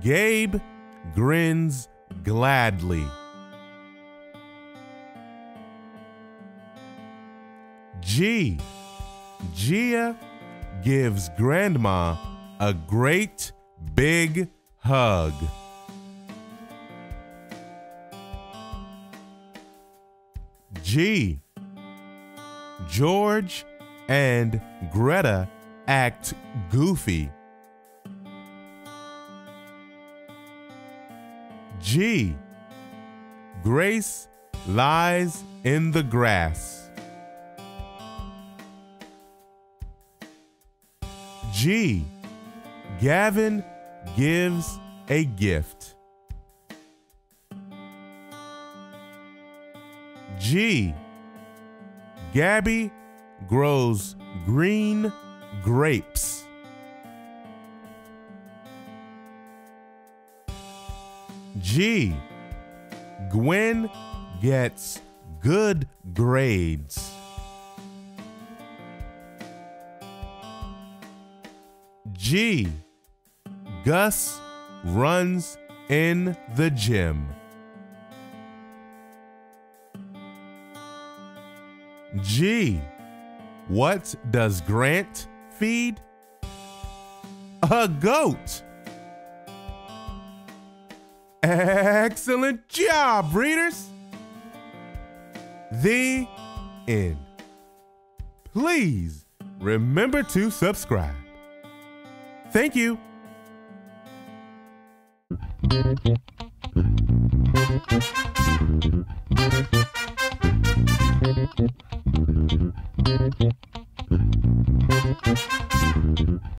Gabe grins gladly. G. Gia gives Grandma a great big hug. G. George and Greta act goofy. G. Grace lies in the grass. G. Gavin gives a gift. G. Gabby grows green grapes. G. Gwen gets good grades. G. Gus runs in the gym. G. What does Grant feed? A goat. Excellent job, readers! The end. Please remember to subscribe. Thank you. Thank you.